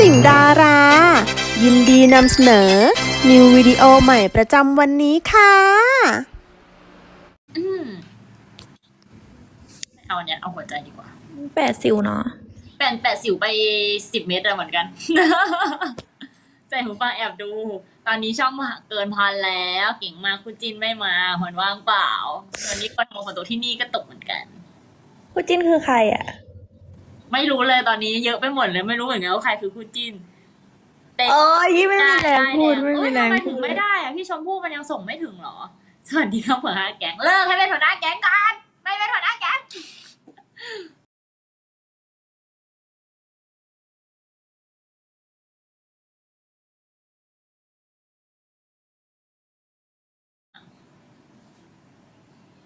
ติ่งดารา ยินดีนำเสนอ นิววิดีโอใหม่ประจำวันนี้ค่ะอืมไม่เอาเนี่ยเอาหัวใจดีกว่า แปดสิวเนาะแปนแปดสิวไปสิบเมตรอะเหมือนกันใส่หูฟังแอบดู ตอนนี้ช่องเกินพันแล้วเก่งมากคุณจินไม่มาหอนว่างเปล่าวันนี้กทมฝนตกที่นี่ก็ตกเหมือนกันคู่จิ้นคือใครอะ ไม่รู้เลยตอนนี้เยอะไปหมดเลยไม่รู้เหมือนกันว่าใครคือคุณจินแต่โอ้ยไม่มีแรงพูดได้ไม่มีแรงเอ้ยทำไมพูถึงดไม่ได้อะพี่ชมพู่มันยังส่งไม่ถึงเหรอ สวัสดีครับหัวหน้าแก๊งเลิกให้เป็นหัวหน้าแก๊งกันไม่เป็นหัวหน้าแก๊ง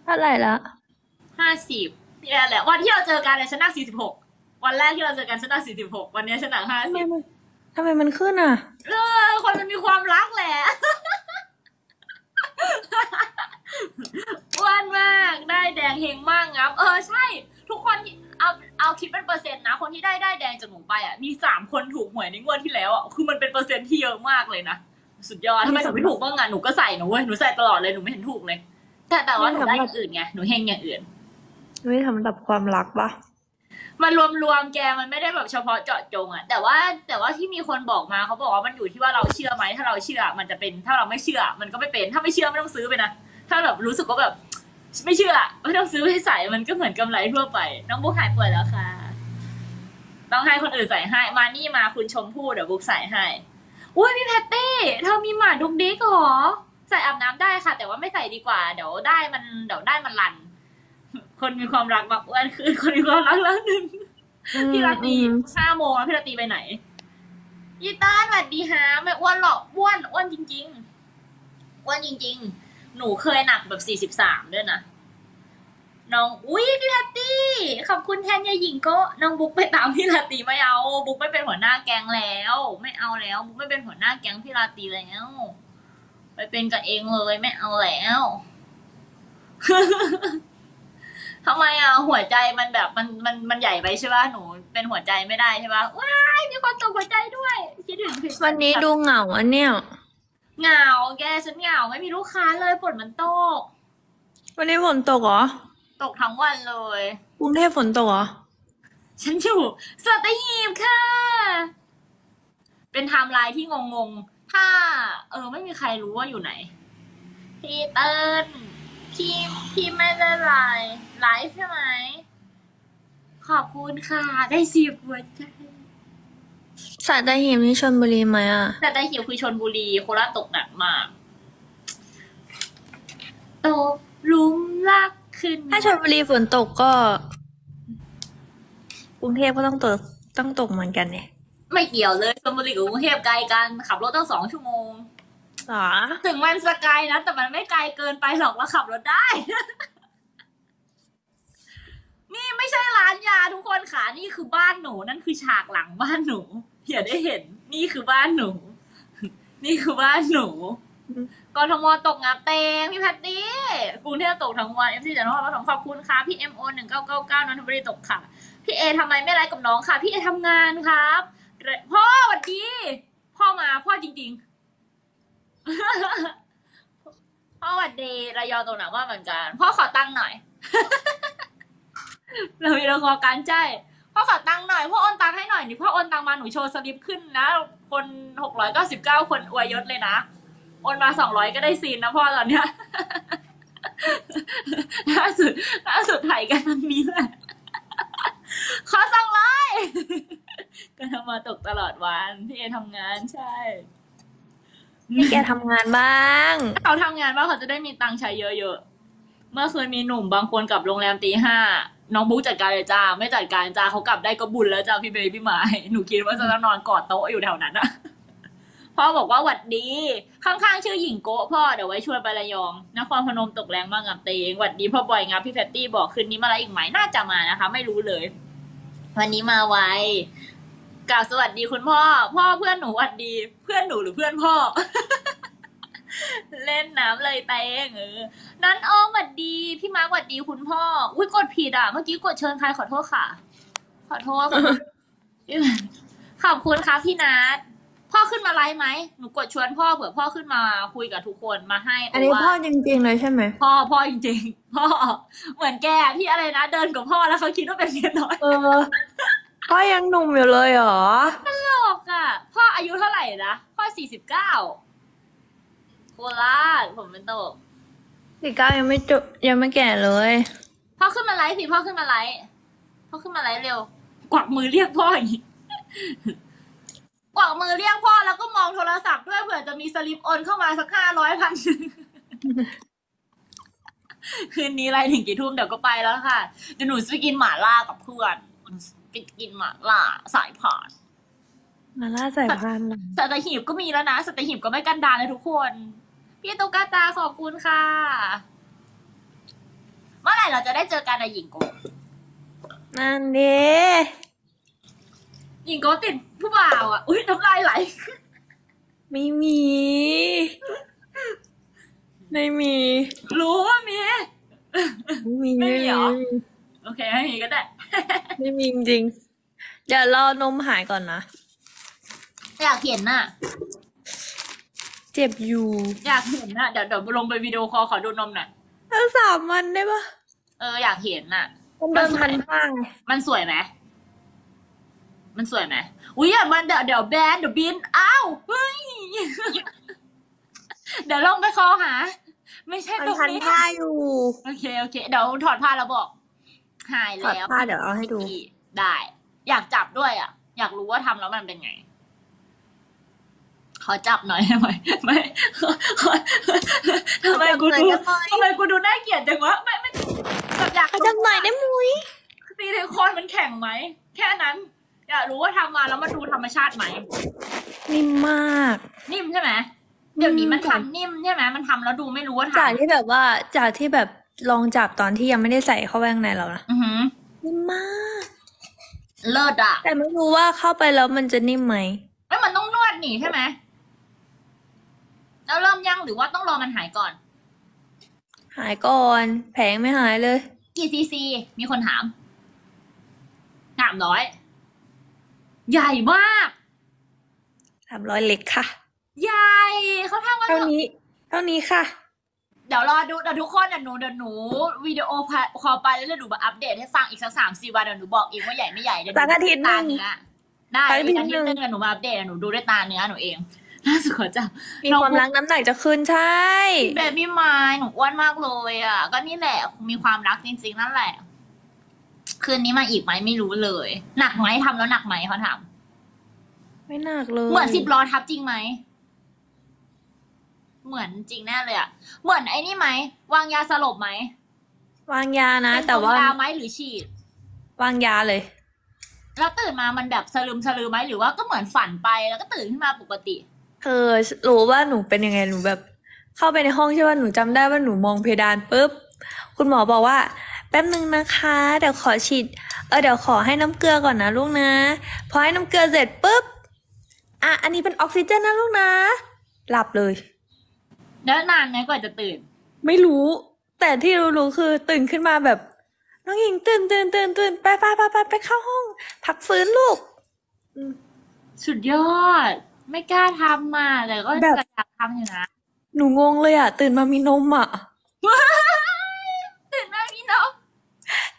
เท่าไหร่ละห้าสิบนี่แหละวันที่เราเจอกันเนี่ยฉันนั่งสี่สิบหก วันแรกที่เราเจอกันฉันนั่งสี่สิบหกวันนี้ฉันนั่งห้าทำไมสิบมันทำไมมันขึ้นอะ เออคนมันมีความรักแหละอ้วนมากได้แดงเฮงมากงับ เออใช่ ทุกคนเอาเอาคิดเป็นเปอร์เซ็นต์นะ คนที่ได้ได้แดงจากหนูไปอะมีสามคนถูกหวยในงวดที่แล้วอะคือมันเป็นเปอร์เซ็นต์ที่เยอะมากเลยนะสุดยอดทำไมหนูไม่ถูกบ้างงานหนูก็ใส่หนูเว้ยหนูใส่ตลอดเลยหนูไม่เห็นถูกเลย แต่แต่ว่าหนูได้อย่างอื่นไงหนูเฮงอย่างอื่น ไม่ทำดับความรักปะ มันรวมๆแกมันไม่ได้แบบเฉพาะเจาะจงอะแต่ว่าแต่ว่าที่มีคนบอกมาเขาบอกว่ามันอยู่ที่ว่าเราเชื่อไหมถ้าเราเชื่อมันจะเป็นถ้าเราไม่เชื่อ มันก็ไม่เป็นถ้าไม่เชื่อไม่ต้องซื้อไปนะถ้าแบบรู้สึกว่าแบบ ไม่เชื่อไม่ต้องซื้อไปใส่มันก็เหมือนกำไรทั่วไป น้องบุ๊กหายป่วยแล้วค่ะ ต้องให้คนอื่นใส่ให้ มานี่มาคุณชมพู่เดี๋ยวบุ๊กใส่ให้อุ้ยพี่แพตตี้เธอมีหมาดุกดิกเหรอใส่อาบน้ำได้ค่ะ แต่ว่าไม่ใส่ดีกว่า เดี๋ยวได้มันเดี๋ยวได้มันรัน คนมีความรักแบบอ้วนคือคนมีความรักแล้วหนึ่งพี่ราตรีอืมห้าโมงแล้วพี่ราตรีไปไหนยีต้าสวัสดีฮะไม่อ้วนหรอกอ้วนอ้วนจริง ๆอ้วนจริง ๆ หนูเคยหนักแบบสี่สิบสามด้วยนะน้องอุ้ยพี่ราตรีขอบคุณแทนยายหญิงก็น้องบุ๊กไปตามพี่ราตรีไม่เอา บุ๊กไม่เป็นหัวหน้าแก๊งแล้ว ไม่เอาแล้ว บุ๊กไม่เป็นหัวหน้าแก๊งพี่ราตรีแล้ว ไปเป็นกันเองเลยไม่เอาแล้ว ทำไมอะหัวใจมันแบบมันมันมันใหญ่ไปใช่ป่ะหนูเป็นหัวใจไม่ได้ใช่ป่ะว้ายมีคนตกหัวใจด้วยคิดถึงผิดวันนี้ดูเหงาอันเนี้ยเหงาแกฉันเหงาไม่มีลูกค้าเลยฝนมันตก วันนี้ฝนตกเหรอ ตกทั้งวันเลยกรุงเทพฝนตกเหรอ ฉันอยู่สัตหีบค่ะ เป็นไทม์ไลน์ที่งงๆถ้า เออ ไม่มีใครรู้ว่าอยู่ไหนพี่เติ้ล พี่พี่ไม่ได้ live live ใช่ไหม ขอบคุณค่ะ ได้สิบหัวใจสัตหีบนี่ชลบุรีไหมอะแต่ได้หิวคือชนบุรีโคราชตกหนักมากตกหลุมรักขึ้น ถ้าชลบุรีฝนตกก็กรุงเทพก็ต้องตกต้องตกเหมือนกันเนี่ย ไม่เกี่ยวเลยชนบุรีกับกรุงเทพไกลกัน ขับรถตั้งสองชั่วโมง หรอถึงมันสกายนะ แต่มันไม่ไกลเกินไปหรอกแล้วขับรถได้ นี่ไม่ใช่ร้านยาทุกคนค่ะ นี่คือบ้านหนู นั่นคือฉากหลังบ้านหนูอย่าได้เห็น นี่คือบ้านหนู นี่คือบ้านหนูกทมตกงับเตงพี่แพตตี้กรุงเทพตกทั้งวัน FC จันทร์เราขอบคุณค่ะ พี่เอ็มโอหนึ่งเก้าเก้าเก้านนทบุรีตกค่ะ พี่เอทำไมไม่ไลฟ์กับน้องค่ะ พี่เอทำงานครับ พ่อสวัสดี พ่อมาพ่อจริง ๆ พ่อหวัดดีระยองตรงหนักว่าเหมือนกัน พ่อขอตังค์หน่อย เรามีระคอการใจพ่อขอตังค์หน่อยพ่อโอนตังค์ให้หน่อยนี่พ่อโอนตังค์มาหนูโชว์สลิปขึ้นนะ คนหกร้อยเก้าสิบเก้าคนอวยยศเลยนะโอนมาสองร้อยก็ได้ซีนนะพ่อตอนเนี้ยล่าสุดล่าสุดถ่ายกันมันมีแหละขอสองร้อยก็ทำมาตกตลอดวันพี่เอทำงานใช่ ให้แกทำงานบ้างเขาทำงานว่างเขาจะได้มีตังค์ใช้เยอะๆ เมื่อคืนมีหนุ่มบางคนกลับโรงแรมตีห้าน้องบุ๊กจัดการเลยจ้า ไม่จัดการจ้าเขากลับได้ก็บุญแล้วจ้าพี่เบย์พี่หมายหนูคิดว่าจะต้องนอนกอดโต๊ะอยู่แถวนั้นอะพ่อบอกว่าหวัดดี ข้างๆชื่อหญิงโกะพ่อเดี๋ยวไว้ชวนไประยองนครพนมตกแรงมากงับเตงหวัดดีพ่อบ่อยงับพี่แพตตี้บอกคืนนี้มาแล้วอีกไหมน่าจะมานะคะ ไม่รู้เลย วันนี้มาไว กล่าวสวัสดีคุณพ่อ พ่อเพื่อนหนูหวัดดี เพื่อนหนูหรือเพื่อนพ่อ เล่นน้ำเลยเตงเออนันอ้อมหวัดดี พี่มาร์คหวัดดีคุณพ่อ อุ้ยกดผิดอะ เมื่อกี้กดเชิญใครขอโทษค่ะ ขอโทษ ขอโทษขอบคุณครับพี่นัทพ่อขึ้นมาไลฟ์ไหมหนูกดชวนพ่อเผื่อพ่อขึ้นมาคุยกับทุกคนมาให้อันนี้ว่าพ่อจริงๆเลยใช่ไหมพ่อพ่อจริง ๆ พ่อเหมือนแกที่อะไรนะเดินกับพ่อแล้วเขาคิดว่าเป็นเมียน้อยเออ พ่อยังหนุ่มอยู่เลยเหรอบอกอะ พ่ออายุเท่าไหร่นะ พ่อสี่สิบเก้าโคราชผมเป็นโตกสี่เก้ายังไม่จบยังไม่แก่เลย พ่อขึ้นมาไลฟ์สิพ่อขึ้นมาไลฟ์พ่อขึ้นมาไลฟ์เร็ว กวักมือเรียกพ่ออย่างนี้ กวักมือเรียกพ่อแล้วก็มองโทรศัพท์ด้วยเผื่อจะมีสลิปโอนเข้ามาสักห้าร้อยพันคืนนี้ไลฟ์ถึงกี่ทุ่มเดี๋ยวก็ไปแล้วค่ะเดี๋ยวหนูจะไปกินหม่าล่ากับเพื่อน ไปกินหม่าล่าสายผ่านมาล่าสายพันธุ์เหรอสัตหีบก็มีแล้วนะสัตหีบก็ไม่กันดารเลยทุกคน พี่ตุ๊กตาขอบคุณค่ะ เมื่อไหร่เราจะได้เจอกันอะหญิงโกนั่นดิหญิงโกติดผู้บ่าวอะอุ้ยน้ำลายไหล ไม่มี ไม่มี รู้ว่ามี ไม่มีไม่มีเหรอไม่มีโอเคไม่มีก็ได้ ไม่มีจริงๆเดี๋ยวรอนมหายก่อนนะ อยากเห็นน่ะ เจ็บอยู่อยากเห็นน่ะ เดี๋ยวเดี๋ยวลงไปวิดีโอคอลขอดูนมหน่อยแล้วสามวันได้ปะเอออยากเห็นน่ะ มันเดินพันห้าง มันสวยไหม มันสวยไหมอุ้ยอย่ามันเดี๋ยวเดี๋ยวแบนเดี๋ยวบิน อ้าวเฮ้ย เดี๋ยวลงไปคอหา ไม่ใช่มันตรงพันนี้ผ้าอยู่ โอเคโอเค เดี๋ยวถอดผ้าแล้วบอก หายถอดแล้ว ผ้าเดี๋ยวเอาให้ดู ได้ อยากจับด้วยอะ อยากรู้ว่าทำแล้วมันเป็นไง ขอจับหน่อยได้ไหมไม่ขอทำไมกูดูทำไมกูดูน่าเกลียดจังวะไม่ไม่แบบอยากเขาจำหน่อยได้มุ้ยซีลิโคนมันแข็งไหม แค่นั้น อยากรู้ว่าทำมาแล้วมันดูธรรมชาติไหม นิ่มมากนิ่มใช่ไหมเดี๋ยวนี้มันอืมทำนิ่มใช่ไหมมันทำแล้วดูไม่รู้ว่าจากทำที่แบบว่าจากที่แบบ ลองจับตอนที่ยังไม่ได้ใส่เข้าไปข้างในแล้วนะอือหือนิ่มมาก เลิศอะแต่ไม่รู้ว่าเข้าไปแล้วมันจะนิ่มไหมแล้วมันต้องนวดหนีใช่ไหมแล้วเริ่มยังหรือว่าต้องรอมันหายก่อน หายก่อน แผลยังไม่หายเลย กี่ซีซี มีคนถามสามร้อยใหญ่มากสามร้อยเล็กค่ะ ใหญ่เขาทำกันเท่านี้ เท่านี้ค่ะ เดี๋ยวรอดูเดี๋ยวทุกคนเดี๋ยวหนูเดี๋ยวหนูวิดีโอคอลไปแล้วเดี๋ยวหนูมาอัปเดตให้ฟังอีกสักสามสี่วันเดี๋ยวหนูบอกอีกว่าใหญ่ไม่ใหญ่เดี๋ยวหนูสักอาทิตย์หนึ่ตางเนื้อได้สักอาทิอีตกย์อาทิตย์หหนึ่นึงงเดี๋ยวหนูมาอัปเดตเดี๋ยวหนูดูด้วยตาเนื้อหนูเองล่าสุดขอจับมีน้องความรักน้ำหนักจะขึ้นใช่ เบบี้มายหนูอ้วนมากเลยอะ ก็นี่แหละมีความรักจริง ๆ นั่นแหละ คืนนี้มาอีกไหมไม่รู้เลย หนักไหมทำแล้วหนักไหมเขาถามไม่หนักเลยเหมือนสิบล้อทับจริงไหม เหมือนจริงแน่เลยอะเหมือนไอ้นี่ไหม วางยาสลบไหมวางยานะ เป็นแต่ว่ายาไหมหรือฉีด วางยาเลย แล้วตื่นมามันแบบสลืมสลือไหมหรือว่าก็เหมือนฝันไปแล้วก็ตื่นขึ้นมาปกติเธอรู้ว่าหนูเป็นยังไงหนูแบบ เข้าไปในห้องใช่ป่ะหนูจำได้ว่าหนูมองเพดานปุ๊บคุณหมอบอกว่า แป๊บนึงนะคะ เดี๋ยวขอฉีดเออเดี๋ยวขอให้น้ำเกลือก่อนนะลูกนะ พอให้น้ำเกลือเสร็จปุ๊บอะอันนี้เป็นออกซิเจนนะลูกนะ หลับเลย แล้วนานไหมกว่าจะตื่น ไม่รู้ แต่ที่รู้ๆคือตื่นขึ้นมาแบบ น้องหญิงตื่นตื่นตื่นตื่นไปไปไปไปไปเข้าห้อง พักฟื้นลูกสุดยอด ไม่กล้าทำมาแต่ก็แบบอยากทำอยู่นะ หนูงงเลยอะ ตื่นมามีนมอะตื่นมาพี่น้อง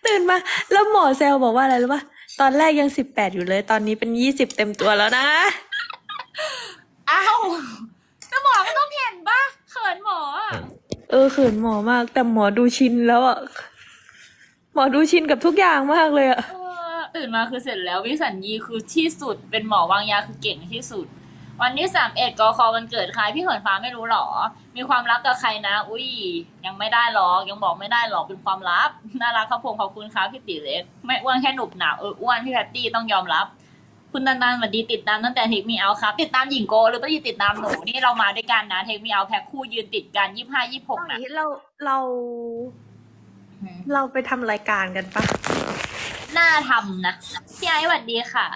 ตื่นมา แล้วหมอเซลบอกว่าอะไรรู้ป่ะตอนแรกยังสิบแปดอยู่เลย ตอนนี้เป็นยี่สิบเต็มตัวแล้วนะ อ้าวแล้วหมอก็ต้องเห็นปะเขิ นหมออะเออเขินหมอมาก แต่หมอดูชินแล้วอะหมอดูชินกับทุกอย่างมากเลยอะเออตื่นมาคือเสร็จแล้ววิสัญญีคือที่สุดเป็นหมอวางยาคือเก่งที่สุด วันที่สามเอ็ดกควันเกิดใครพี่เหินฟ้าไม่รู้หรอ มีความลับกับใครนะ อุ้ยยังไม่ได้หรอกยังบอกไม่ได้หรอกเป็นความลับน่ารักครับผมขอบคุณครับพี่ติเล็กไม่อ้วนแค่หนุบหนาวเอออ้วนพี่แพตตี้ต้องยอมรับ คุณนันนันสวัสดีติดตามตั้งแต่เทคมีเอาครับ ติดตามหญิงโก หรือไม่ติดตามหนูนี่เรามาด้วยกันนะเทคมีเอาแพ็คคู่ยืนติดกันยี่ห้ายี่หกนะเราเรา เราไปทำรายการกันปะน่าทำนะพี่ไอซ์สวัสดีค่ะ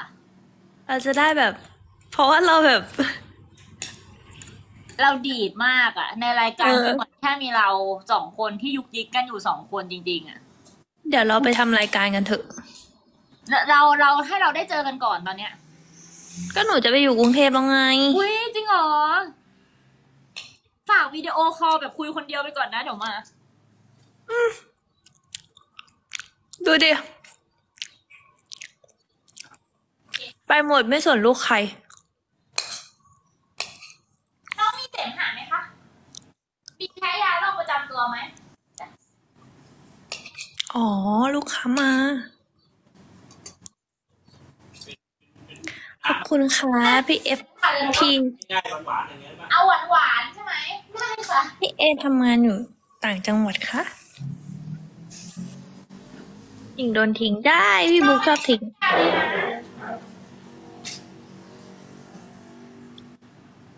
เราจะได้แบบ เพราะว่าเราแบบ เราดีดมากอะในรายการเออคือเหมือนแค่มีเราสองคนที่ยุกยิกกันอยู่สองคนจริง ๆอะเดี๋ยวเราไปทำรายการกันเถอะ เราเราเราให้เราได้เจอกันก่อนตอนเนี้ยใก็หนูจะไปอยู่กรุงเทพแล้วไง อุ้ยจริงเหรอ ฝากวิดีโอคอลแบบคุยคนเดียวไปก่อนนะเดี๋ยวมา ดูดิ ไปหมดไม่สนลูกใคร น้องมีเสมหะไหมคะ มีแพ้ยาโรคประจำตัวไหม อ๋อ ลูกค้ามา ขอบคุณค่ะพี่เอฟพีง่ายหวานๆอย่างเงี้ยป่ะเอาหวานหวานๆใช่ไหมได้ค่ะพี่เอทำงานอยู่ต่างจังหวัดคะหญิงโดนทิ้งได้ พี่บุ๊กชอบทิ้ง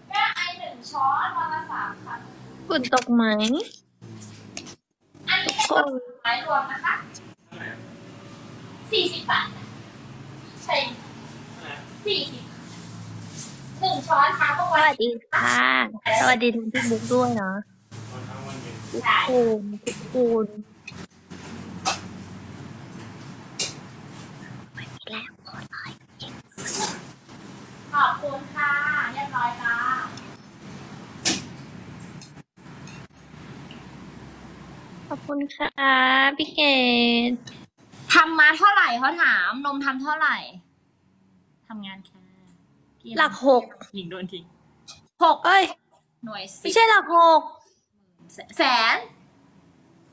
แก้ไอหนึ่งช้อนวันละสามครั้งฝุ่นตกไหมอันนี้เป็นคนไม้รวมนะคะสี่สิบบาทนะใช่ สี่สิบหนึ่งช้อนค่ะเมื่อสวาวัสดีค่ะ สวัสดีทั้งพี่บุ๊กด้วยเนาะทุกคนทุกคนขอบคุณค่ะเรียบร้อยค่ะขอบคุณค่ะ พี่เกดทำมาเท่าไหร่เขาถามนมทำเท่าไหร่ ทำงานแค่พี่หลักหก หญิงโดนทิ้งหกเอ้ย หน่วยสิไม่บใช่หลักหกแสน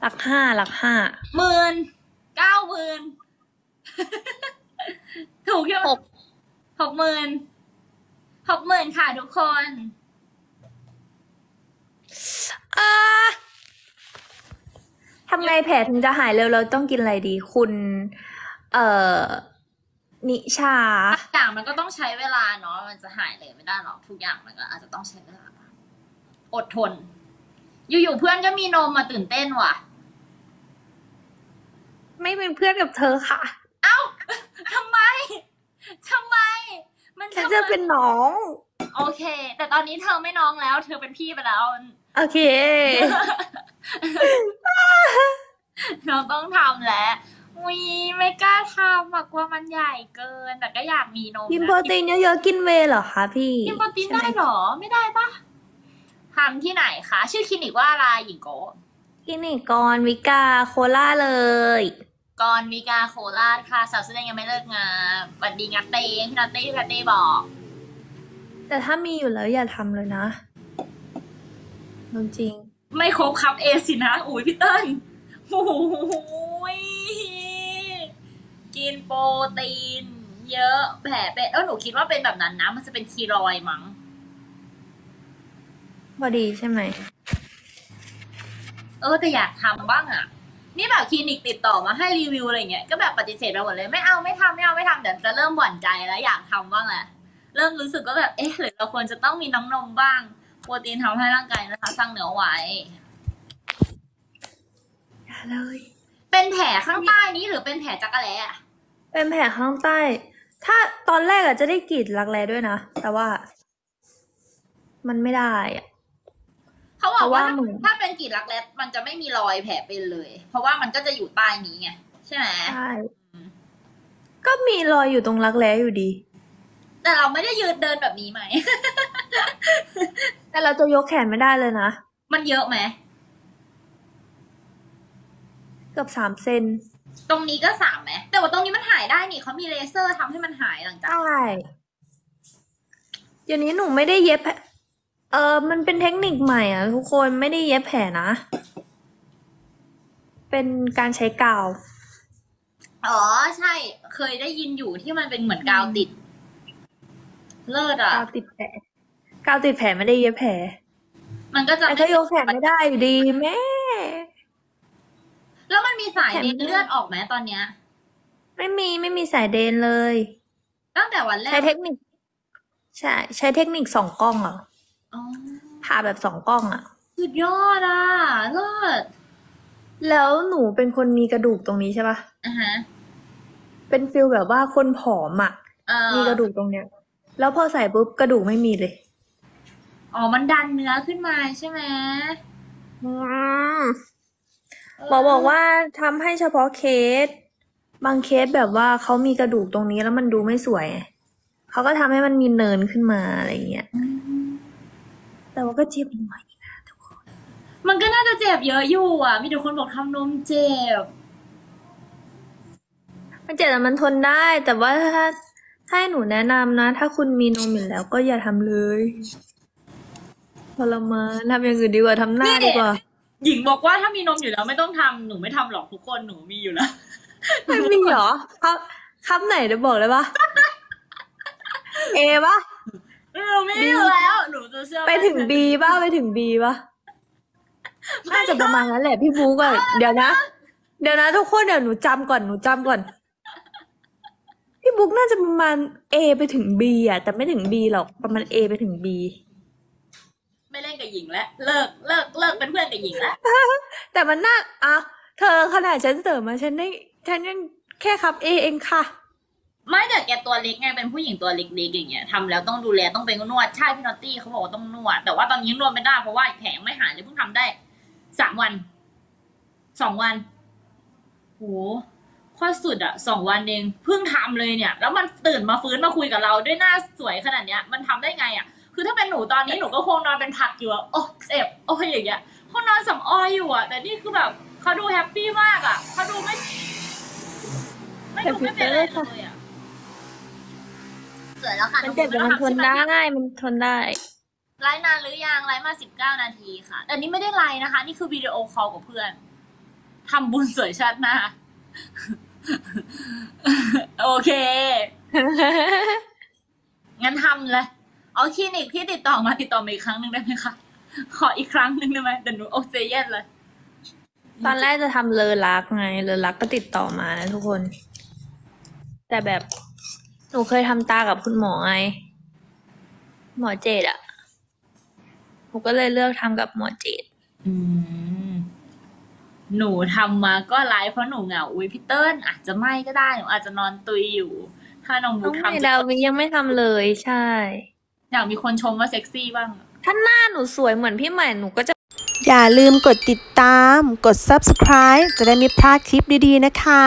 หลักห้าหลักห้า หมื่นเก้าหมื่นถูกใช่ไหมหก หกหมื่นหกหมื่นค่ะทุกคน อ่าทำไงแผลถึงจะหายเร็วเราต้องกินอะไรดี คุณ เอ่อ นิชาทุกอย่างมันก็ต้องใช้เวลาเนาะ มันจะหายเลยไม่ได้หรอกทุกอย่างมันก็อาจจะต้องใช้เวลา อดทน อยู่ๆเพื่อนก็มีนมมาตื่นเต้นว่ะ ไม่เป็นเพื่อนกับเธอค่ะ เอ้าทำไมทำไม มันฉันทำไมจะเป็นน้อง โอเค แต่ตอนนี้เธอไม่น้องแล้ว เธอเป็นพี่ไปแล้ว โอเคน้องต้องทำแล้ว วีไม่กล้าทำอะกลัวมันใหญ่เกิน แต่ก็อยากมีนมกินโปรตีนเยอะๆกินเวย์เหรอคะพี่กินโปรตีนใช่หได้มเหรอ ไม่ได้ปะทำที่ไหนคะ ชื่อคลินิกว่าอะไรหญิงโกคลินิกกรวิกาโคล่าเลยกรวิกาโคราชค่ะ สาวแสดงยังไม่เลิกงานสวัสดีงัตเต้พี่นัตเต้พี่นัตเต้บอก แต่ถ้ามีอยู่แล้วอย่าทำเลยนะจริง ไม่ครบครับเอสินะ อุ้ยพี่เติ้ลโอ้ย กินโปรตีน เยอะแผลเป็นเออหนูคิดว่าเป็นแบบนั้นนะ มันจะเป็นคีรอยด์มั้งพอดีใช่ไหม เออแต่อยากทำบ้างอะนี่แบบคลินิกติดต่อมาให้รีวิวอะไรเงี้ย ก็แบบปฏิเสธไปหมดเลย ไม่เอาไม่ทำไม่เอาไม่ทำเดี๋ยวจะเริ่มหวั่นใจแล้วอยากทำบ้างแหละ เริ่มรู้สึกว่าแบบ เอ๊ะหรือเราควรจะต้องมีน้ำนมบ้าง โปรตีนทำให้ร่างกายนะคะ สร้างเนื้อไว้อย่าเลย เป็นแผลข้างใต้นี้หรือเป็นแผลจักระแล้อะ เป็นแผลข้างใต้ ถ้าตอนแรกอะจะได้กรีดรักแร้ด้วยนะ แต่ว่า มันไม่ได้อะเขาบอกว่าเพราะว่าเหมือนถ้าเป็นกรีดรักแร้มันจะไม่มีรอยแผลเป็นเลย เพราะว่ามันก็จะอยู่ใต้นี้ไงใช่ไหมใช่ก็มีรอยอยู่ตรงรักแร้อยู่ดี แต่เราไม่ได้ยืนเดินแบบนี้ไหม แต่เราจะยกแขนไม่ได้เลยนะ มันเยอะไหม เกือบสามเซน ตรงนี้ก็สามไหมแต่ว่าตรงนี้มันหายได้นี่เขามีเลเซอร์ทำให้มันหายหลังจากใช่เดี๋ยวนี้หนูไม่ได้เย็บแผลเออมันเป็นเทคนิคใหม่อะทุกคนไม่ได้เย็บแผลนะ เป็นการใช้กาว อ๋อใช่ เคยได้ยินอยู่ที่มันเป็นเหมือนกาวติด เลิศอะกาวติดแผลกาวติดแผลไม่ได้เย็บแผล มันก็จะแต่ก็ยกแขนไม่ได้อยู่ดีแม่ แล้วมันมีสายแขนเดไม่นได้เลือดออกไหมตอนเนี้ย ไม่มีไม่มีสายเดนเลย ตั้งแต่วันแรใช้กเทคนิค ใช่ใช้เทคนิคสองกล้องเหรออ๋อผ่าแบบสองกล้องอะ สุดยอดอะเลิศแล้วหนูเป็นคนมีกระดูกตรงนี้ใช่ปะอะฮะ เป็นฟิลแบบว่าคนผอมอะ เอ่อมีกระดูกตรงเนี้ย แล้วพอใส่ปุ๊บกระดูกไม่มีเลย อ๋อ มันดันเนื้อขึ้นมาใช่ไหม หมอบอกว่าทำให้เฉพาะเคส บางเคสแบบว่าเขามีกระดูกตรงนี้แล้วมันดูไม่สวยไงเขาก็ทำให้มันมีเนินขึ้นมาอะไรเงี้ยแต่ว่าก็เจ็บหน่อยมันก็น่าจะเจ็บเยอะอยู่อะ มีแต่คนบอกทำนมเจ็บ มันเจ็บแต่มันทนได้ แต่ว่าถ้าถ้าให้หนูแนะนำนะ ถ้าคุณมีนมอยู่แล้วก็อย่าทำเลยทรมานทำอย่างอื่นดีกว่าทำหน้าดีกว่า หญิงบอกว่าถ้ามีนมอยู่แล้วไม่ต้องทำหนูไม่ทำหรอกทุกคนหนูมีอยู่แล้วไม่มีเหรอครับคำไหนเดี๋ยวบอกเลยปะเอปะหนูมีอยู่แล้ว หนูจะเชื่อไปถึงบีป่ะไปถึงบีป่ะน่าจะประมาณนั้นแหละพี่บุ๊กอะเดี๋ยวนะ เดี๋ยวนะ ทุกคนเดี๋ยวหนูจำก่อนหนูจำก่อน พี่บุ๊กน่าจะประมาณเอไปถึงบีอะแต่ไม่ถึงบีหรอกประมาณเอไปถึงบีไม่เล่น กับหญิงแล้วเลิกเลิกเลิกเป็นเพื่อนกับหญิงแล้วแต่มันน่าอะเธอขนาดฉันเสริมมาฉันได้ฉันยังแค่ครับเอเองค่ะ ไม่แต่แกตัวเล็กไงเป็นผู้หญิงตัวเล็กๆอย่างเงี้ยทำแล้วต้องดูแลต้องไปนวดใช่พี่นอตตี้เขาบอกว่าต้องนวด แต่ว่าตอนนี้นวดไม่ได้เพราะว่าแผลยังไม่หายเลยเพิ่งทำได้สามวันสองวันโหโคตรสุดอะสองวันเองเพิ่งทำเลยเนี่ย แล้วมันตื่นมาฟื้นมาคุยกับเราด้วยหน้าสวยขนาดเนี้ย มันทำได้ไงอะ คือถ้าเป็นหนูตอนนี้หนูก็คงนอนเป็นผักอยู่อะโอ้เจ็บโอ้ยอย่างเงี้ยเขานอนสำออยอยู่อะแต่นี่คือแบบเขาดู happy มากอะเขาดูไม่ไม่ดูไม่เป็นอะไรเลยอะสวยแล้วค่ะมันเจ็บแต่มันทนได้มันทนได้ไลฟ์นานหรือยังไลฟ์มาสิบเก้านาทีค่ะแต่นี่ไม่ได้ไลฟ์นะคะ นี่คือ video call กับเพื่อนทำบุญสวยชาติน้าโอเค งั้นทำเลย เอาคลินิกที่ติดต่อมาติดต่อมาอีกครั้งหนึ่งได้ไหมคะ ขออีกครั้งหนึ่งได้ไหมเดี๋ยวหนูโอเซเยนเลย ตอนแรกจะทำเลอรักไง เลอรักก็ติดต่อมานะทุกคน แต่แบบหนูเคยทำตากับคุณหมอไง หมอเจดอะหนูก็เลยเลือกทำกับหมอเจดอืม หนูทำมาก็ไลฟ์เพราะหนูเหงา อุ้ยพี่เติ้ลอาจจะไม่ก็ได้ หนูอาจจะนอนตุยอยู่ ถ้าน้องน้บุ๊องกเมทำดาวิยังไม่ทำเลยใช่ อยากมีคนชมว่าเซ็กซี่บ้าง ถ้าหน้าหนูสวยเหมือนพี่ใหม่หนูก็จะ อย่าลืมกดติดตาม กด subscribe จะได้ไม่พลาดคลิปดีๆนะคะ